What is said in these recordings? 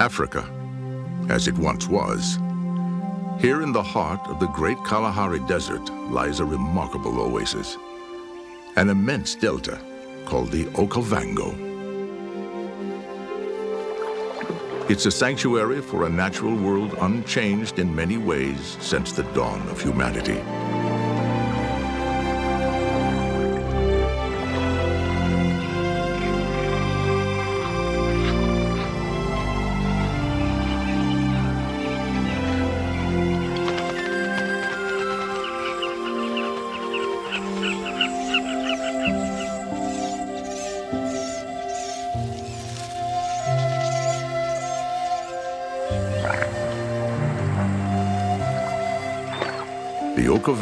Africa, as it once was. Here in the heart of the great Kalahari Desert lies a remarkable oasis, an immense delta called the Okavango. It's a sanctuary for a natural world unchanged in many ways since the dawn of humanity.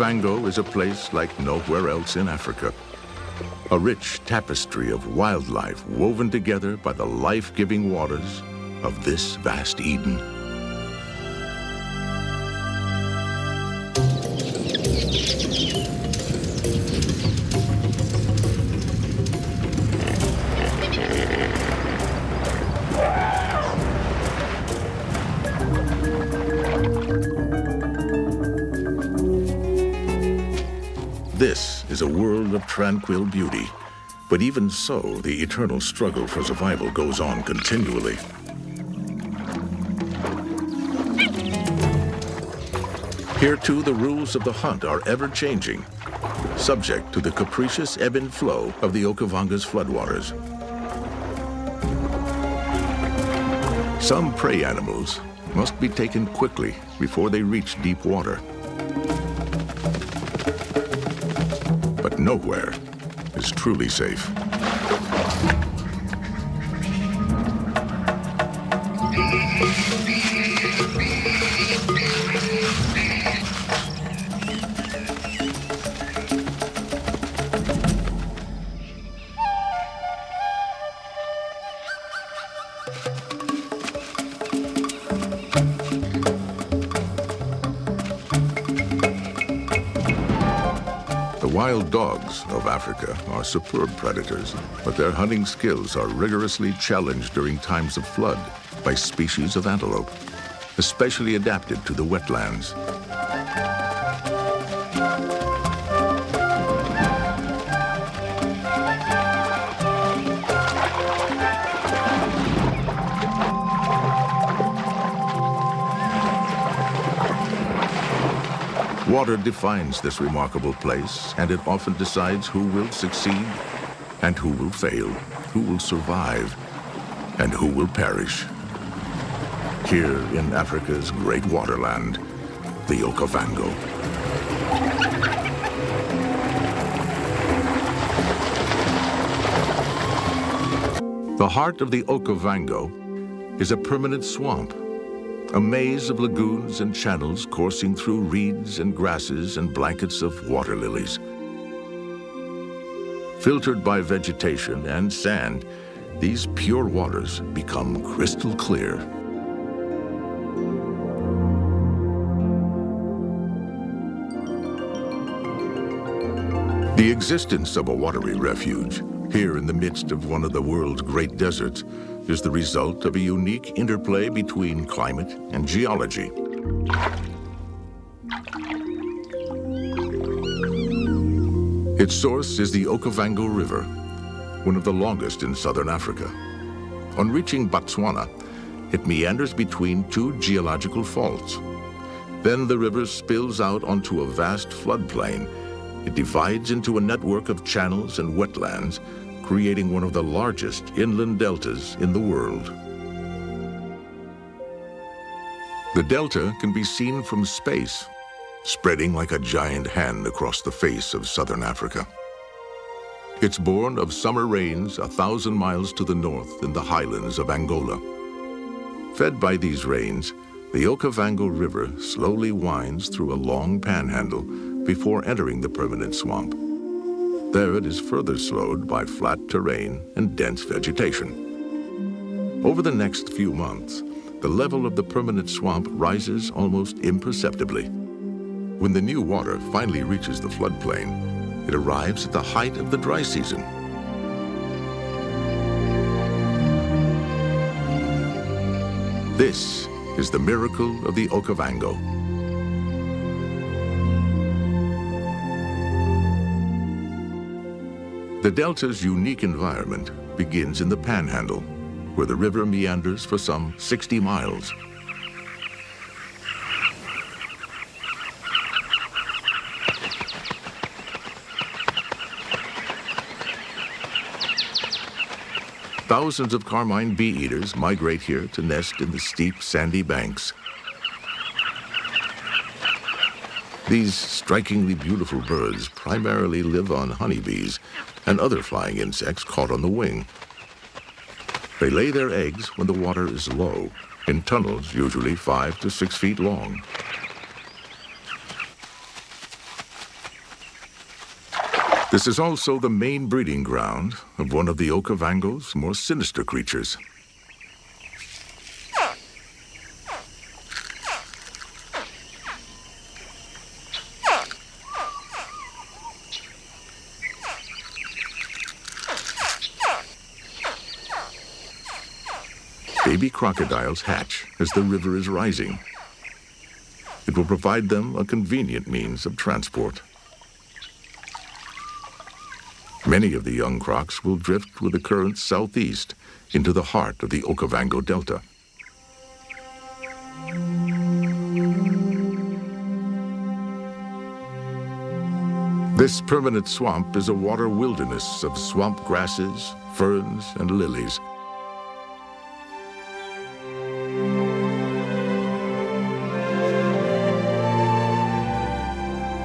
Okavango is a place like nowhere else in Africa. A rich tapestry of wildlife woven together by the life-giving waters of this vast Eden. Tranquil beauty. But even so, the eternal struggle for survival goes on continually. Here too, the rules of the hunt are ever-changing, subject to the capricious ebb and flow of the Okavango's floodwaters. Some prey animals must be taken quickly before they reach deep water. But nowhere truly safe. Of Africa are superb predators, but their hunting skills are rigorously challenged during times of flood by species of antelope, especially adapted to the wetlands. Water defines this remarkable place, and it often decides who will succeed and who will fail, who will survive and who will perish. Here in Africa's great waterland, the Okavango. The heart of the Okavango is a permanent swamp a maze of lagoons and channels coursing through reeds and grasses and blankets of water lilies. Filtered by vegetation and sand, these pure waters become crystal clear. The existence of a watery refuge here in the midst of one of the world's great deserts is the result of a unique interplay between climate and geology. Its source is the Okavango River, one of the longest in southern Africa. On reaching Botswana, it meanders between two geological faults. Then the river spills out onto a vast floodplain. It divides into a network of channels and wetlands creating one of the largest inland deltas in the world. The delta can be seen from space, spreading like a giant hand across the face of southern Africa. It's born of summer rains a thousand miles to the north in the highlands of Angola. Fed by these rains, the Okavango River slowly winds through a long panhandle before entering the permanent swamp. There it is further slowed by flat terrain and dense vegetation. Over the next few months, the level of the permanent swamp rises almost imperceptibly. When the new water finally reaches the floodplain, it arrives at the height of the dry season. This is the miracle of the Okavango. The delta's unique environment begins in the panhandle, where the river meanders for some 60 miles. Thousands of carmine bee-eaters migrate here to nest in the steep sandy banks. These strikingly beautiful birds primarily live on honeybees and other flying insects caught on the wing. They lay their eggs when the water is low, in tunnels usually five to six feet long. This is also the main breeding ground of one of the Okavango's more sinister creatures. Crocodiles hatch as the river is rising. It will provide them a convenient means of transport. Many of the young crocs will drift with the current southeast into the heart of the Okavango Delta. This permanent swamp is a water wilderness of swamp grasses, ferns, and lilies.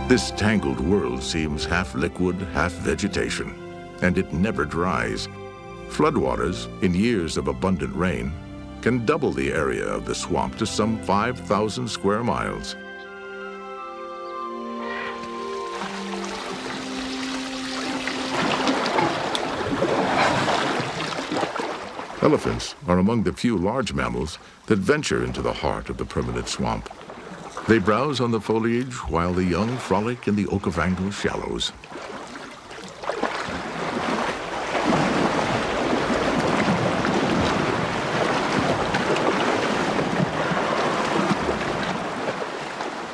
This tangled world seems half liquid, half vegetation, and it never dries. Floodwaters, in years of abundant rain, can double the area of the swamp to some 5,000 square miles. Elephants are among the few large mammals that venture into the heart of the permanent swamp. They browse on the foliage while the young frolic in the Okavango shallows.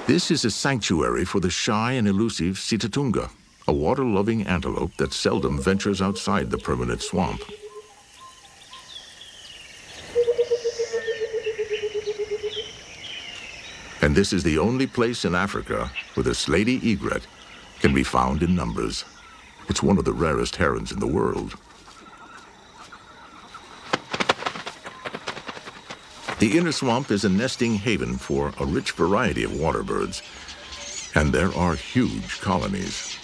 This is a sanctuary for the shy and elusive Sitatunga, a water-loving antelope that seldom ventures outside the permanent swamp. And this is the only place in Africa where the slaty egret can be found in numbers. It's one of the rarest herons in the world. The inner swamp is a nesting haven for a rich variety of water birds, and there are huge colonies.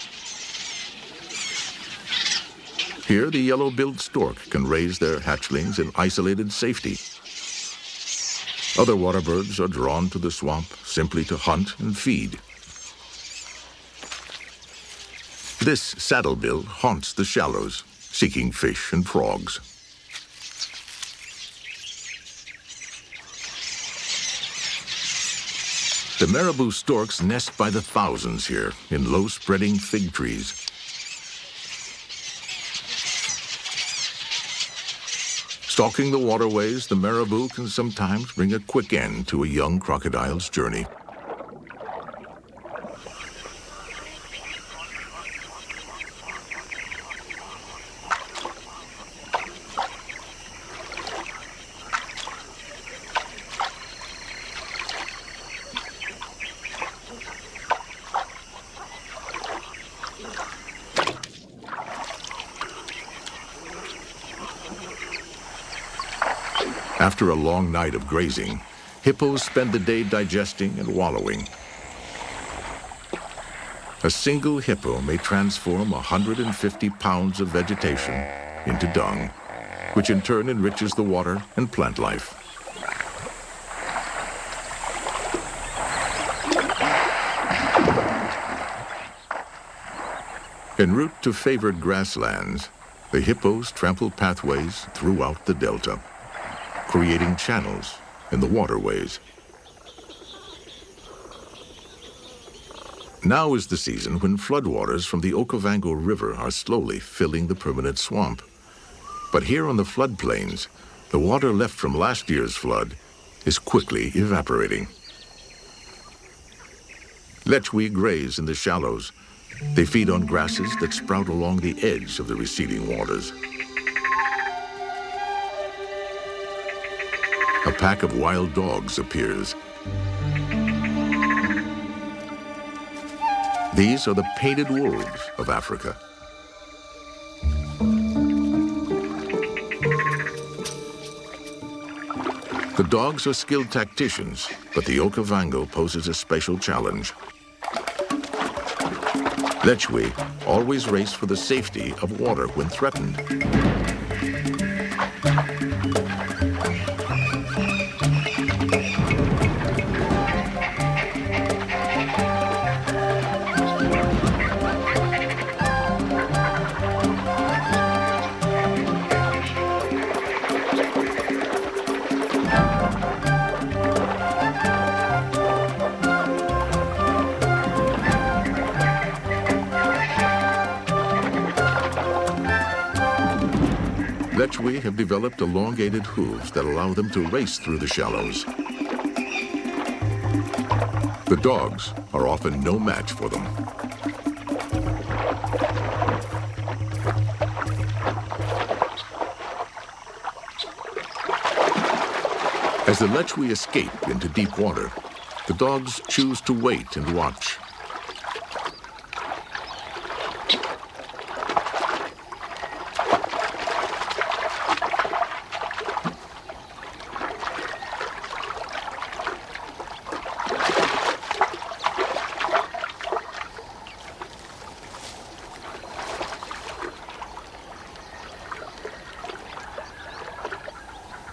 Here, the yellow-billed stork can raise their hatchlings in isolated safety other water birds are drawn to the swamp simply to hunt and feed. This saddlebill haunts the shallows, seeking fish and frogs. The marabou storks nest by the thousands here in low-spreading fig trees. Stalking the waterways, the marabou can sometimes bring a quick end to a young crocodile's journey. After a long night of grazing, hippos spend the day digesting and wallowing. A single hippo may transform 150 pounds of vegetation into dung, which in turn enriches the water and plant life. En route to favored grasslands, the hippos trample pathways throughout the delta creating channels in the waterways. Now is the season when floodwaters from the Okavango River are slowly filling the permanent swamp. But here on the floodplains, the water left from last year's flood is quickly evaporating. Lechwe graze in the shallows. They feed on grasses that sprout along the edge of the receding waters. Pack of wild dogs appears. These are the painted wolves of Africa. The dogs are skilled tacticians, but the Okavango poses a special challenge. Lechwe always race for the safety of water when threatened. Elongated hooves that allow them to race through the shallows. The dogs are often no match for them. As the Lechwe escape into deep water, the dogs choose to wait and watch.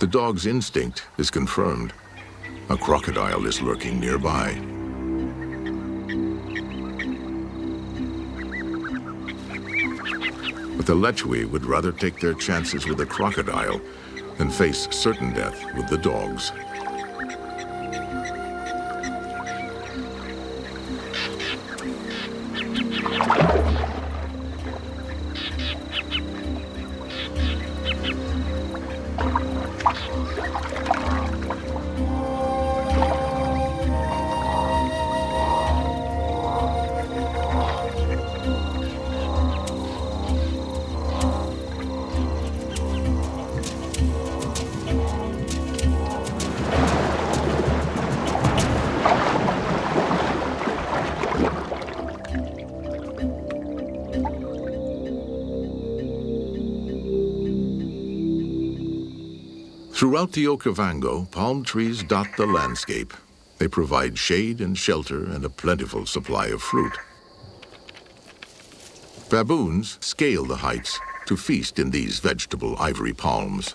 The dog's instinct is confirmed. A crocodile is lurking nearby. But the Lechwe would rather take their chances with a crocodile than face certain death with the dogs. The Okavango, palm trees dot the landscape. They provide shade and shelter and a plentiful supply of fruit. Baboons scale the heights to feast in these vegetable ivory palms.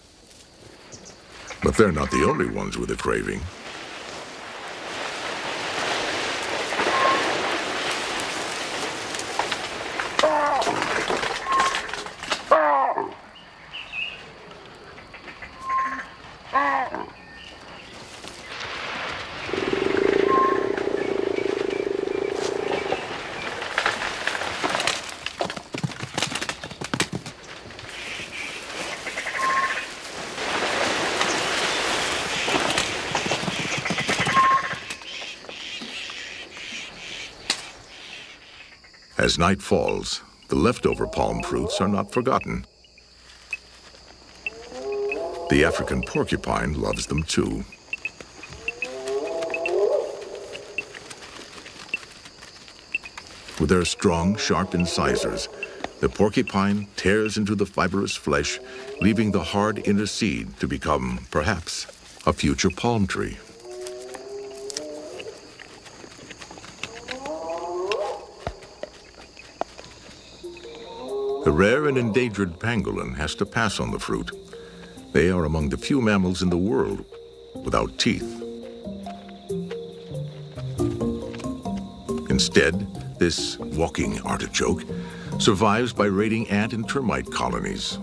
But they're not the only ones with a craving. As night falls, the leftover palm fruits are not forgotten. The African porcupine loves them too. With their strong, sharp incisors, the porcupine tears into the fibrous flesh, leaving the hard inner seed to become, perhaps, a future palm tree. The rare and endangered pangolin has to pass on the fruit. They are among the few mammals in the world without teeth. Instead, this walking artichoke survives by raiding ant and termite colonies.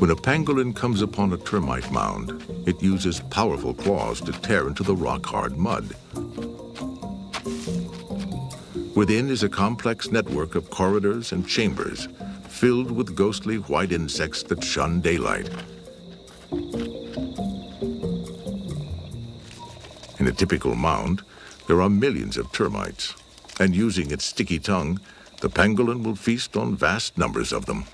When a pangolin comes upon a termite mound, it uses powerful claws to tear into the rock-hard mud. Within is a complex network of corridors and chambers filled with ghostly white insects that shun daylight. In a typical mound, there are millions of termites, and using its sticky tongue, the pangolin will feast on vast numbers of them.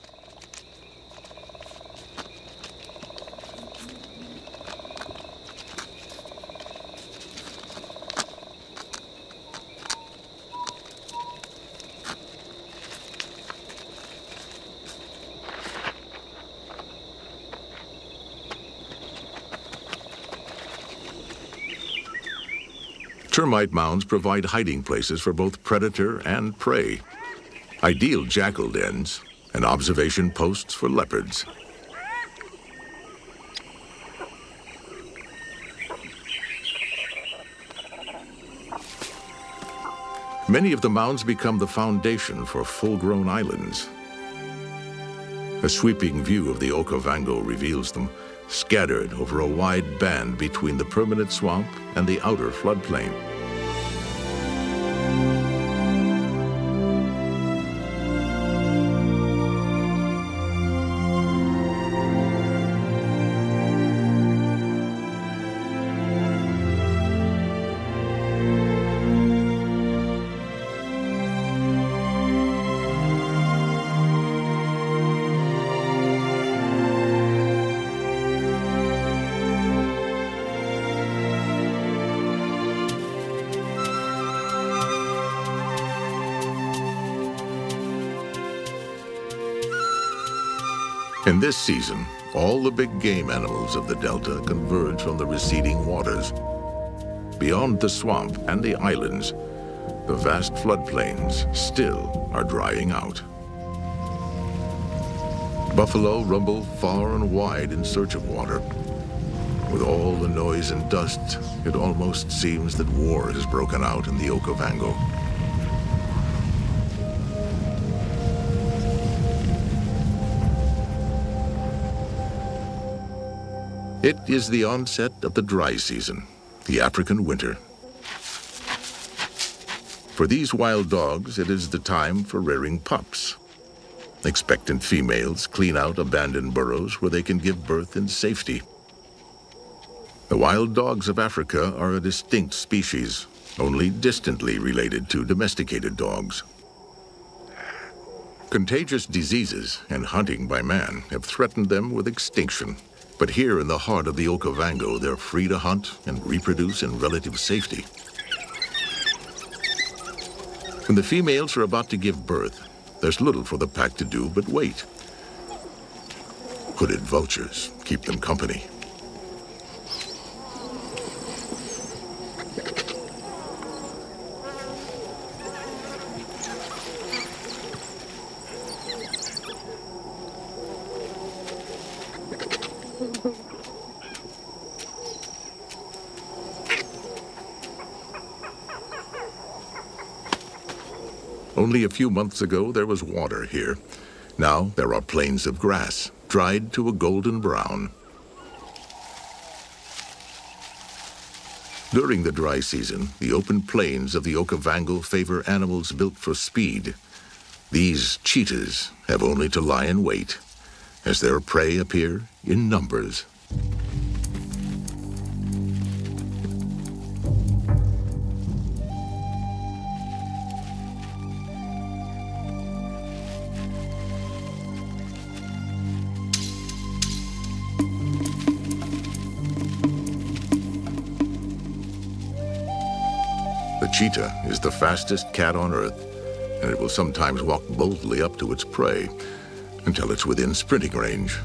Mounds provide hiding places for both predator and prey, ideal jackal dens, and observation posts for leopards. Many of the mounds become the foundation for full-grown islands. A sweeping view of the Okavango reveals them, scattered over a wide band between the permanent swamp and the outer floodplain. In this season, all the big game animals of the delta converge from the receding waters. Beyond the swamp and the islands, the vast floodplains still are drying out. Buffalo rumble far and wide in search of water. With all the noise and dust, it almost seems that war has broken out in the Okavango. It is the onset of the dry season, the African winter. For these wild dogs, it is the time for rearing pups. Expectant females clean out abandoned burrows where they can give birth in safety. The wild dogs of Africa are a distinct species, only distantly related to domesticated dogs. Contagious diseases and hunting by man have threatened them with extinction. But here in the heart of the Okavango, they're free to hunt and reproduce in relative safety. When the females are about to give birth, there's little for the pack to do but wait. Hooded vultures keep them company. Only a few months ago there was water here. Now there are plains of grass, dried to a golden brown. During the dry season, the open plains of the Okavango favor animals built for speed. These cheetahs have only to lie in wait as their prey appear in numbers. Is the fastest cat on Earth, and it will sometimes walk boldly up to its prey until it's within sprinting range.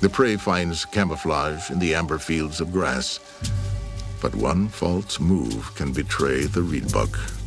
The prey finds camouflage in the amber fields of grass, but one false move can betray the reed reedbuck.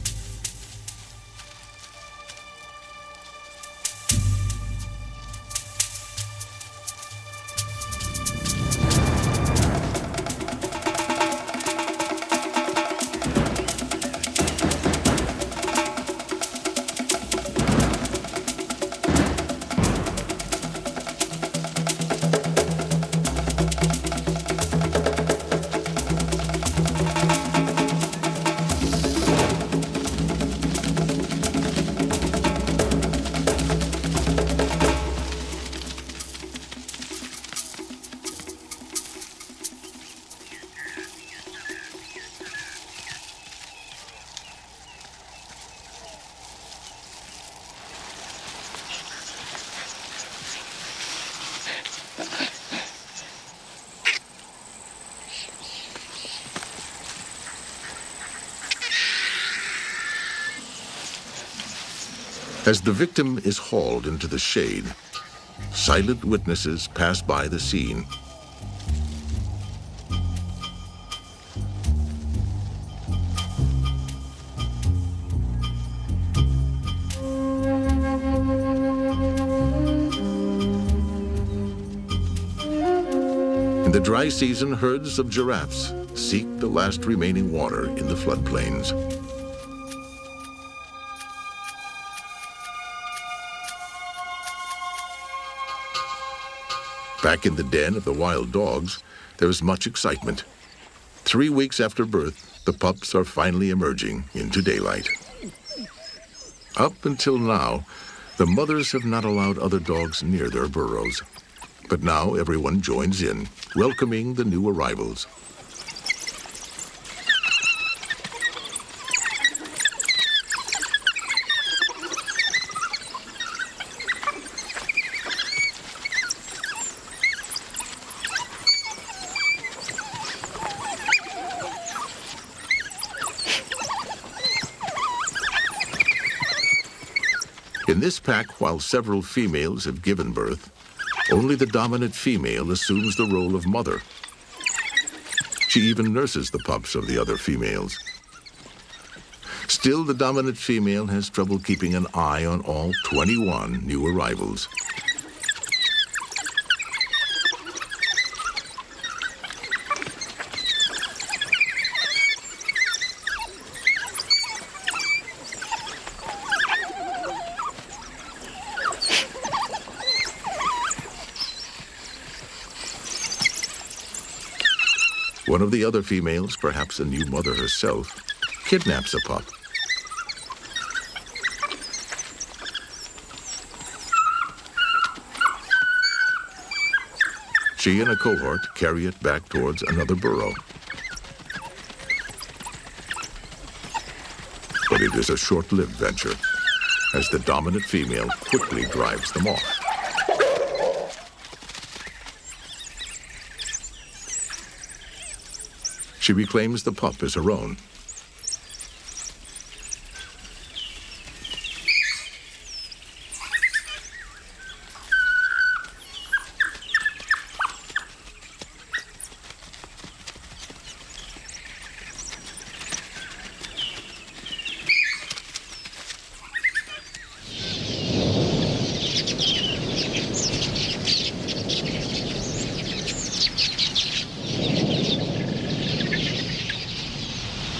As the victim is hauled into the shade, silent witnesses pass by the scene. In the dry season, herds of giraffes seek the last remaining water in the floodplains. Back in the den of the wild dogs, there is much excitement. Three weeks after birth, the pups are finally emerging into daylight. Up until now, the mothers have not allowed other dogs near their burrows. But now everyone joins in, welcoming the new arrivals. In this pack, while several females have given birth, only the dominant female assumes the role of mother. She even nurses the pups of the other females. Still, the dominant female has trouble keeping an eye on all 21 new arrivals. The other females, perhaps a new mother herself, kidnaps a pup. She and a cohort carry it back towards another burrow. But it is a short-lived venture, as the dominant female quickly drives them off. She reclaims the pup as her own.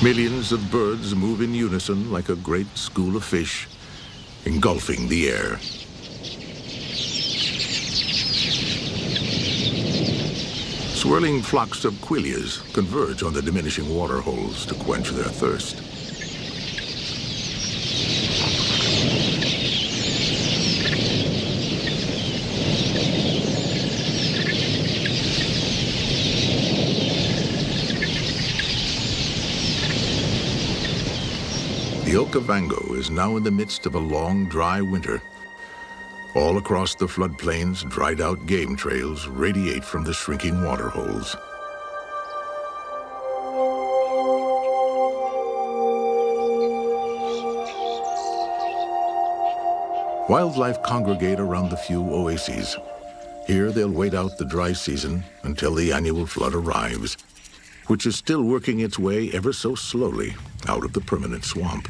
Millions of birds move in unison like a great school of fish, engulfing the air. Swirling flocks of queleas converge on the diminishing water holes to quench their thirst. Okavango is now in the midst of a long, dry winter. All across the floodplains, dried out game trails radiate from the shrinking water holes. Wildlife congregate around the few oases. Here they'll wait out the dry season until the annual flood arrives, which is still working its way ever so slowly out of the permanent swamp.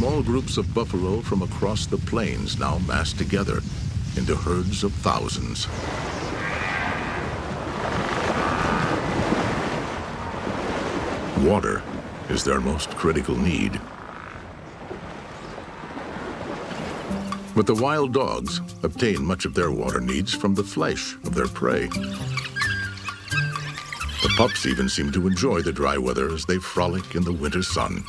Small groups of buffalo from across the plains now mass together into herds of thousands. Water is their most critical need. But the wild dogs obtain much of their water needs from the flesh of their prey. The pups even seem to enjoy the dry weather as they frolic in the winter sun.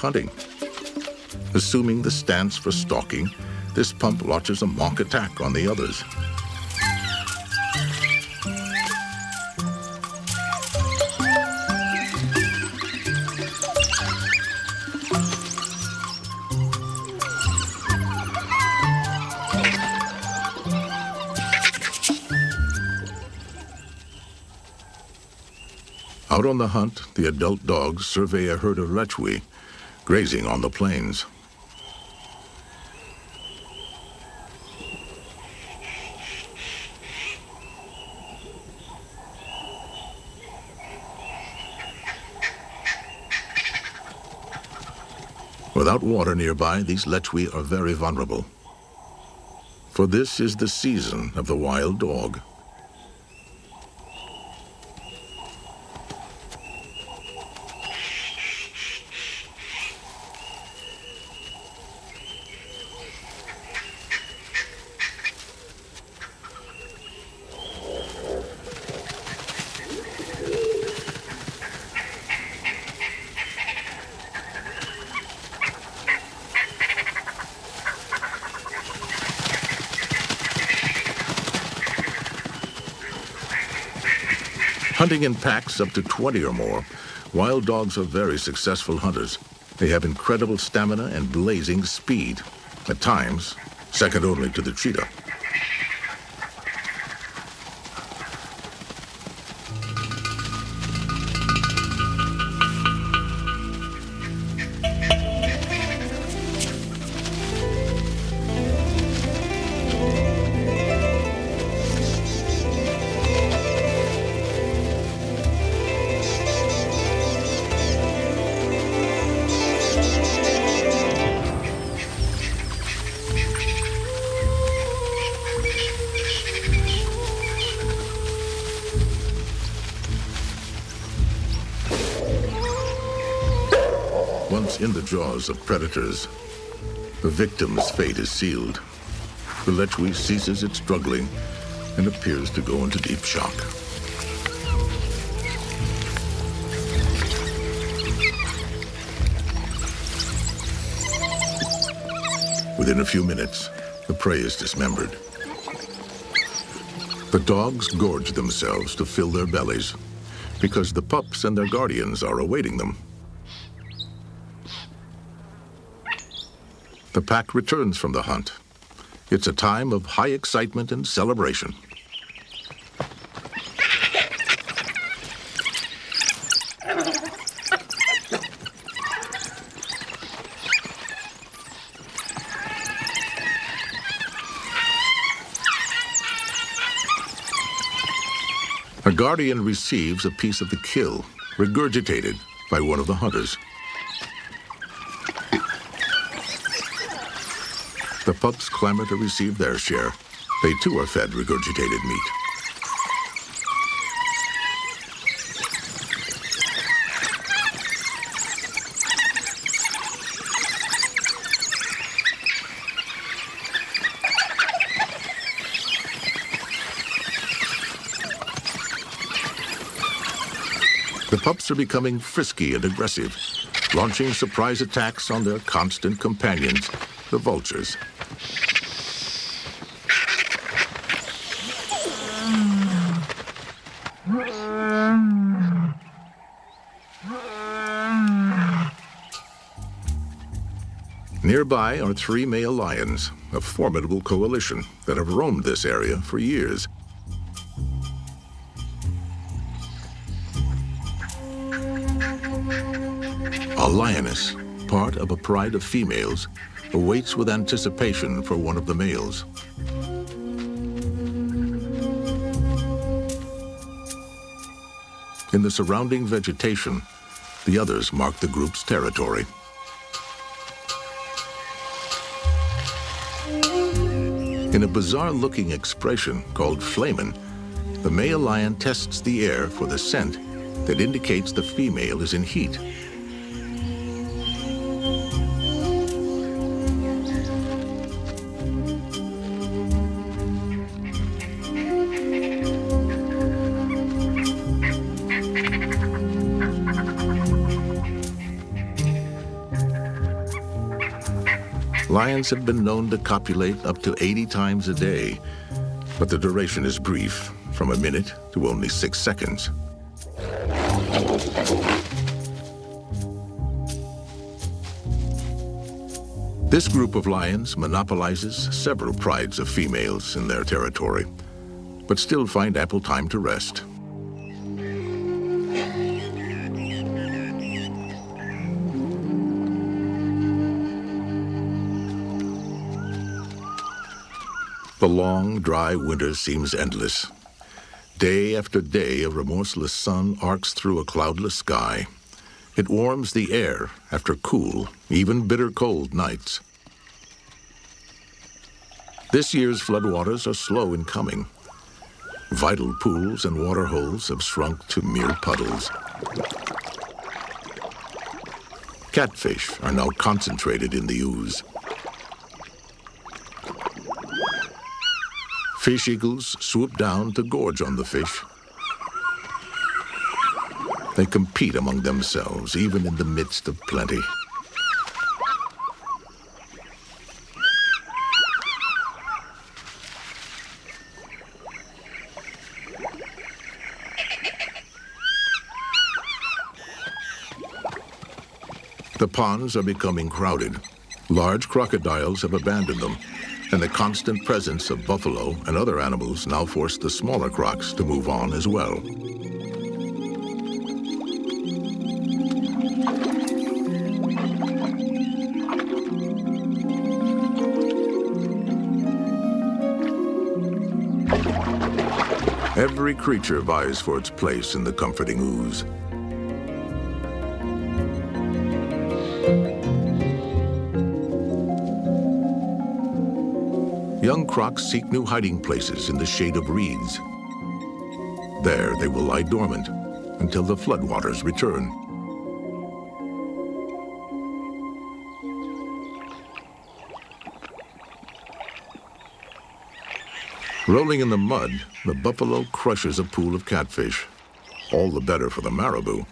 Hunting. Assuming the stance for stalking, this pump launches a mock attack on the others. Out on the hunt, the adult dogs survey a herd of lechwe grazing on the plains. Without water nearby, these lechwe are very vulnerable. For this is the season of the wild dog. Hunting in packs up to 20 or more, wild dogs are very successful hunters. They have incredible stamina and blazing speed, at times second only to the cheetah. Jaws of predators, the victim's fate is sealed. The lechwe ceases its struggling and appears to go into deep shock. Within a few minutes, the prey is dismembered. The dogs gorge themselves to fill their bellies because the pups and their guardians are awaiting them. The pack returns from the hunt. It's a time of high excitement and celebration. A guardian receives a piece of the kill, regurgitated by one of the hunters. The pups clamor to receive their share. They too are fed regurgitated meat. The pups are becoming frisky and aggressive, launching surprise attacks on their constant companions, the vultures. Nearby are three male lions, a formidable coalition that have roamed this area for years. A lioness, part of a pride of females, awaits with anticipation for one of the males. In the surrounding vegetation, the others mark the group's territory. In a bizarre-looking expression called flehmen, the male lion tests the air for the scent that indicates the female is in heat. Lions have been known to copulate up to 80 times a day, but the duration is brief, from a minute to only six seconds. This group of lions monopolizes several prides of females in their territory, but still find ample time to rest. The long, dry winter seems endless. Day after day, a remorseless sun arcs through a cloudless sky. It warms the air after cool, even bitter cold nights. This year's floodwaters are slow in coming. Vital pools and waterholes have shrunk to mere puddles. Catfish are now concentrated in the ooze. Fish eagles swoop down to gorge on the fish. They compete among themselves, even in the midst of plenty. The ponds are becoming crowded. Large crocodiles have abandoned them and the constant presence of buffalo and other animals now force the smaller crocs to move on as well. Every creature vies for its place in the comforting ooze. Crocs seek new hiding places in the shade of reeds. There they will lie dormant until the floodwaters return. Rolling in the mud, the buffalo crushes a pool of catfish. All the better for the marabou,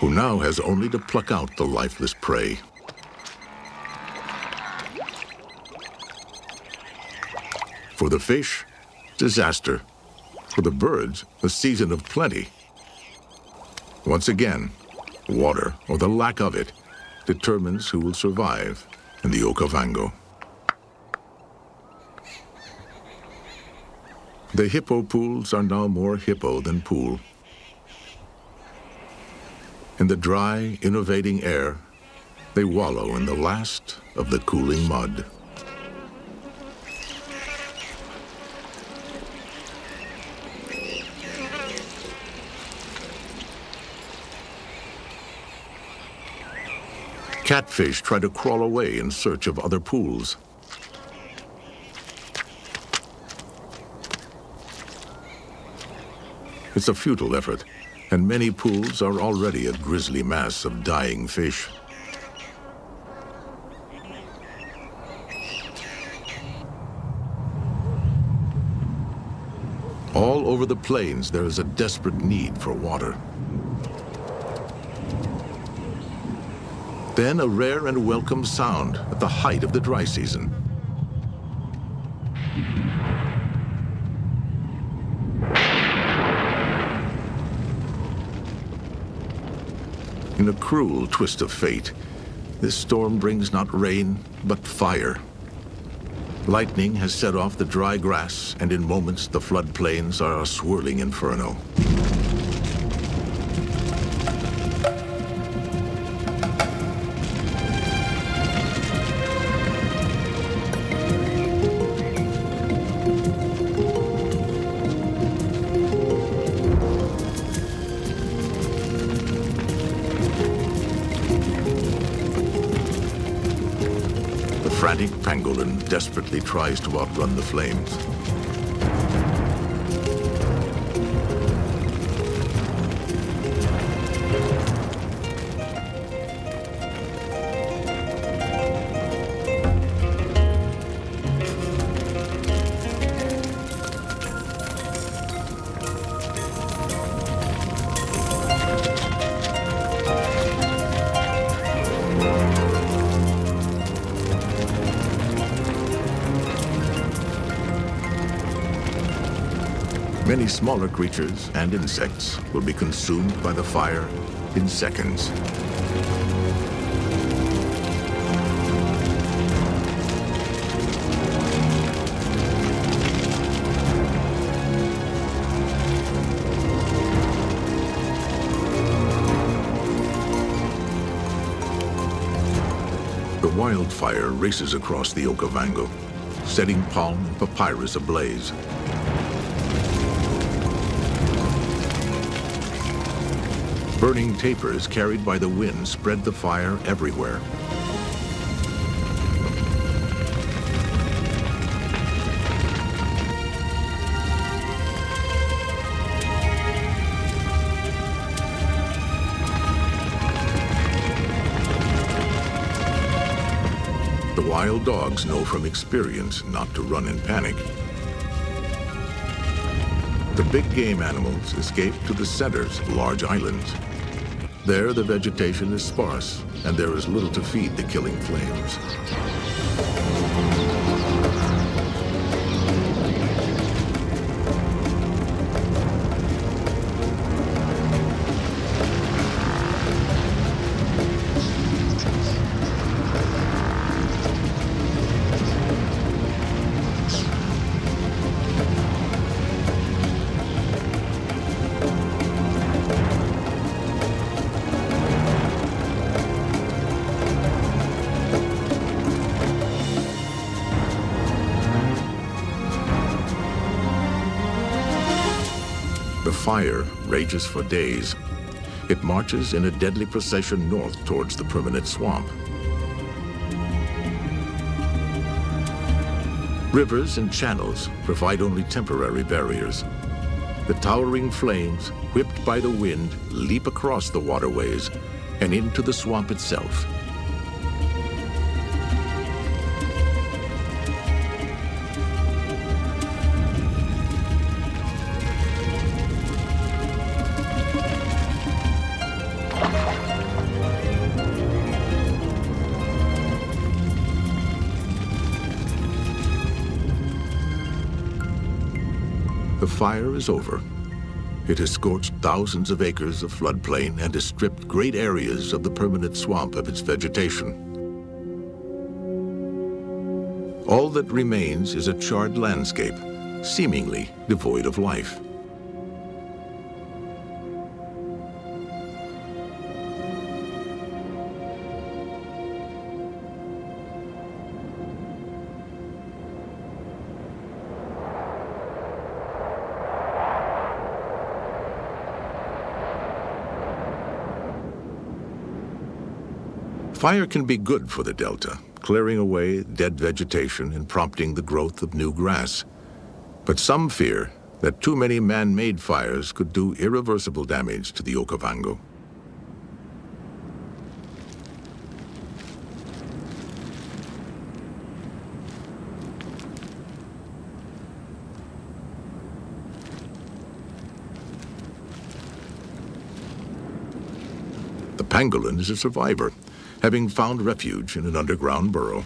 who now has only to pluck out the lifeless prey. For the fish, disaster. For the birds, a season of plenty. Once again, water, or the lack of it, determines who will survive in the Okavango. The hippo pools are now more hippo than pool. In the dry, innovating air, they wallow in the last of the cooling mud. Catfish try to crawl away in search of other pools. It's a futile effort, and many pools are already a grisly mass of dying fish. All over the plains, there is a desperate need for water. Then a rare and welcome sound at the height of the dry season. In a cruel twist of fate, this storm brings not rain, but fire. Lightning has set off the dry grass, and in moments the floodplains are a swirling inferno. Desperately tries to outrun the flames. Smaller creatures and insects will be consumed by the fire in seconds. The wildfire races across the Okavango, setting palm and papyrus ablaze. Burning tapers carried by the wind spread the fire everywhere. The wild dogs know from experience not to run in panic. The big game animals escape to the centers large islands. There, the vegetation is sparse, and there is little to feed the killing flames. Fire rages for days. It marches in a deadly procession north towards the permanent swamp. Rivers and channels provide only temporary barriers. The towering flames, whipped by the wind, leap across the waterways and into the swamp itself. The fire is over. It has scorched thousands of acres of floodplain and has stripped great areas of the permanent swamp of its vegetation. All that remains is a charred landscape, seemingly devoid of life. Fire can be good for the delta, clearing away dead vegetation and prompting the growth of new grass. But some fear that too many man-made fires could do irreversible damage to the Okavango. The pangolin is a survivor, having found refuge in an underground burrow.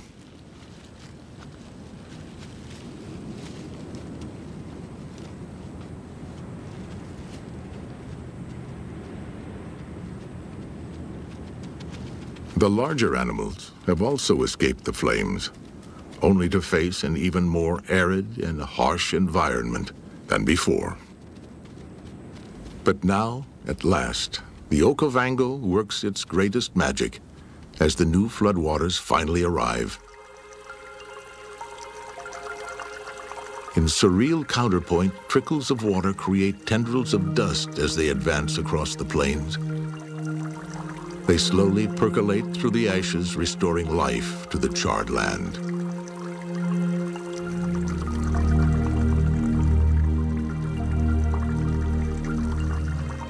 The larger animals have also escaped the flames, only to face an even more arid and harsh environment than before. But now, at last, the Okavango works its greatest magic as the new floodwaters finally arrive. In surreal counterpoint, trickles of water create tendrils of dust as they advance across the plains. They slowly percolate through the ashes, restoring life to the charred land.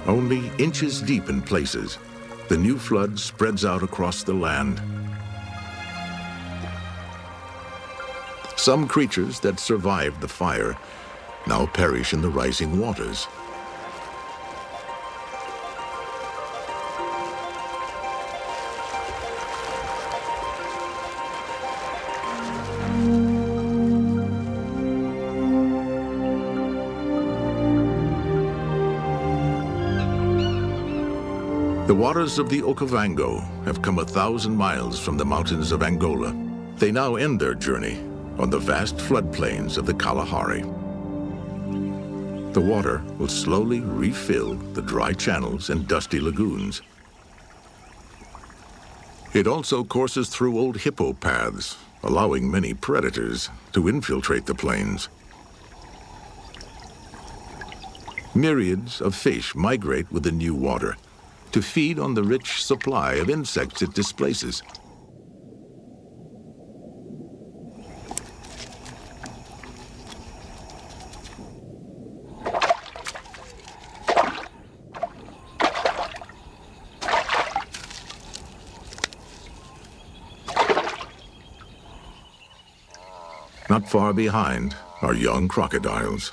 Only inches deep in places, the new flood spreads out across the land. Some creatures that survived the fire now perish in the rising waters. The waters of the Okavango have come a thousand miles from the mountains of Angola. They now end their journey on the vast floodplains of the Kalahari. The water will slowly refill the dry channels and dusty lagoons. It also courses through old hippo paths, allowing many predators to infiltrate the plains. Myriads of fish migrate with the new water, to feed on the rich supply of insects it displaces. Not far behind are young crocodiles.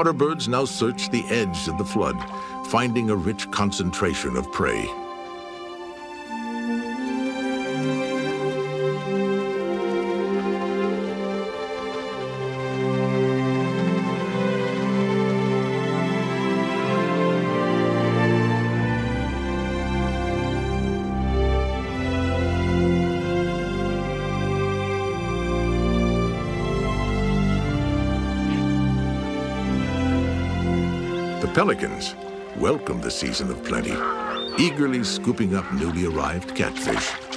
Water birds now search the edge of the flood, finding a rich concentration of prey. Pelicans welcome the season of plenty, eagerly scooping up newly arrived catfish.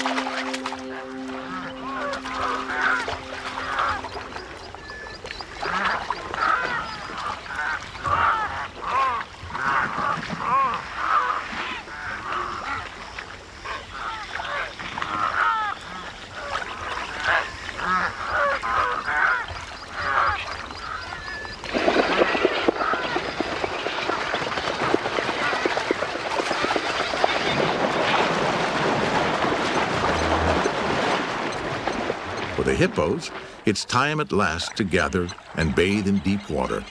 Hippos, it's time at last to gather and bathe in deep water.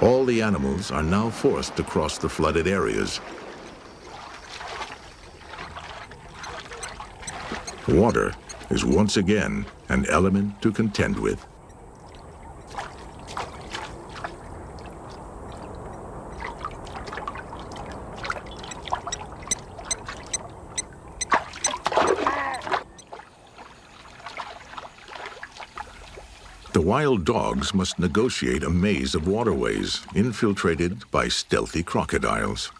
All the animals are now forced to cross the flooded areas. Water is once again an element to contend with. Wild dogs must negotiate a maze of waterways infiltrated by stealthy crocodiles.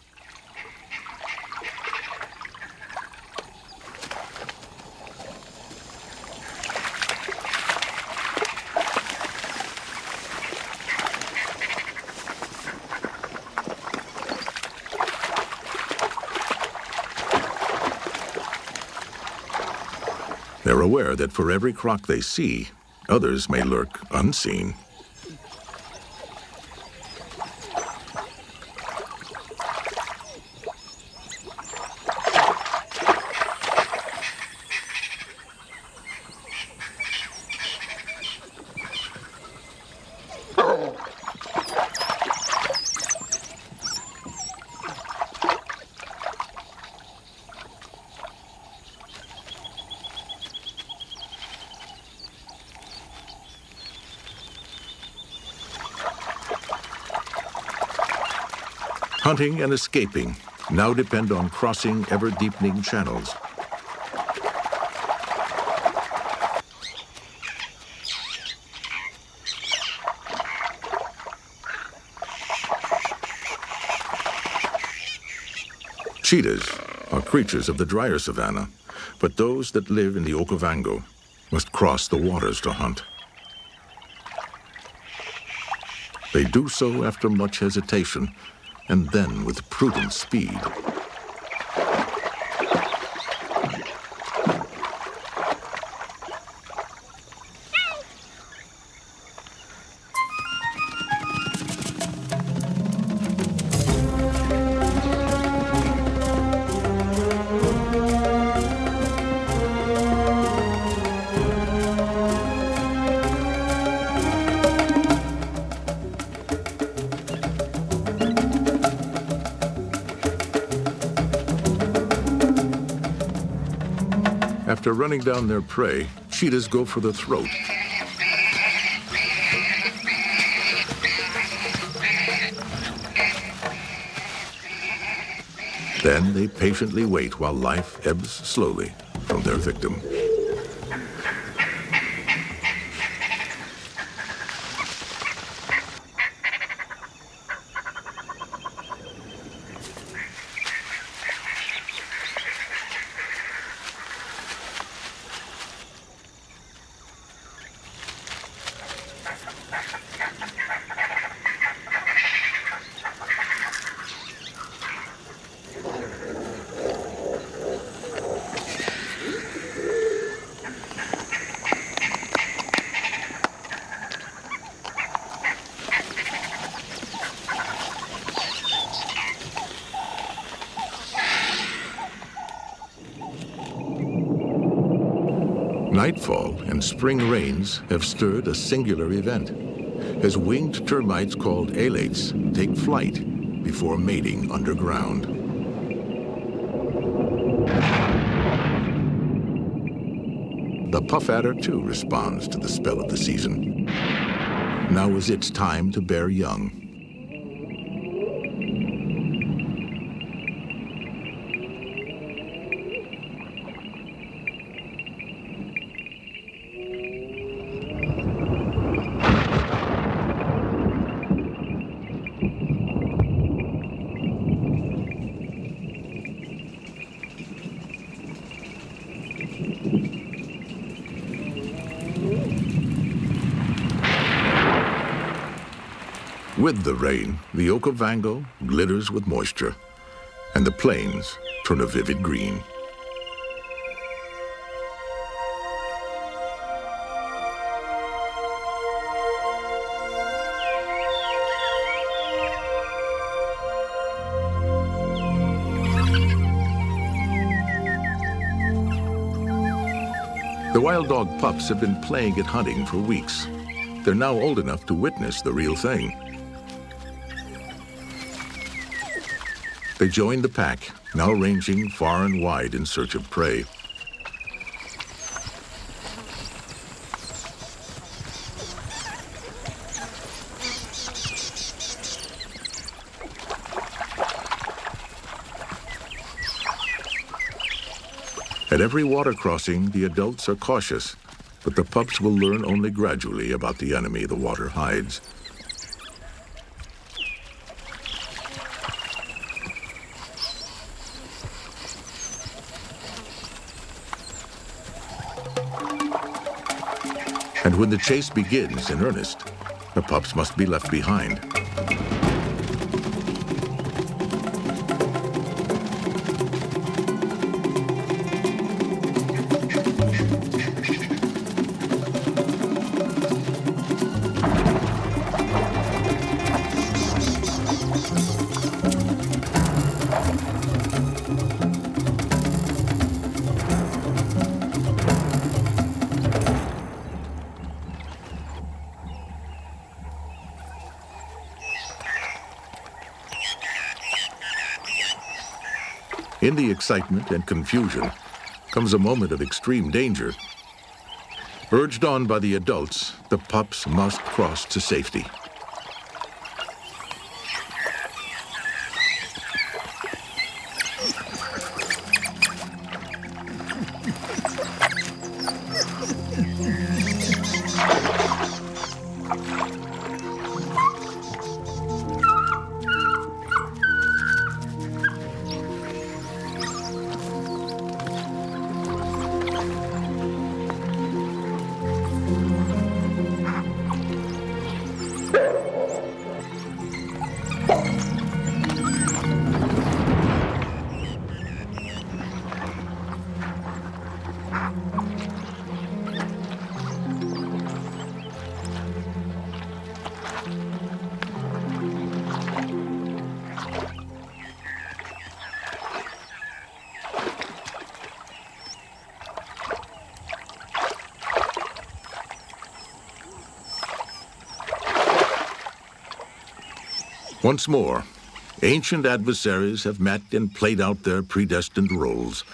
They're aware that for every croc they see, Others may lurk unseen. Hunting and escaping now depend on crossing ever-deepening channels. Cheetahs are creatures of the drier savanna, but those that live in the Okavango must cross the waters to hunt. They do so after much hesitation and then with prudent speed. Running down their prey, cheetahs go for the throat. Then they patiently wait while life ebbs slowly from their victim. Nightfall and spring rains have stirred a singular event as winged termites called alates take flight before mating underground. The puff adder too responds to the spell of the season. Now is its time to bear young. With the rain, the Okavango glitters with moisture, and the plains turn a vivid green. The wild dog pups have been playing at hunting for weeks. They're now old enough to witness the real thing. They joined the pack, now ranging far and wide in search of prey. At every water crossing, the adults are cautious, but the pups will learn only gradually about the enemy the water hides. When the chase begins in earnest, the pups must be left behind. In the excitement and confusion comes a moment of extreme danger. Urged on by the adults, the pups must cross to safety. Once more, ancient adversaries have met and played out their predestined roles.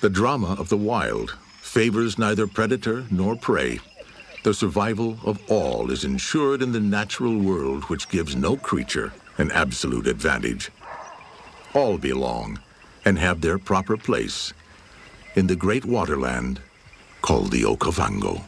The drama of the wild favors neither predator nor prey. The survival of all is ensured in the natural world which gives no creature an absolute advantage. All belong and have their proper place in the great waterland called the Okavango.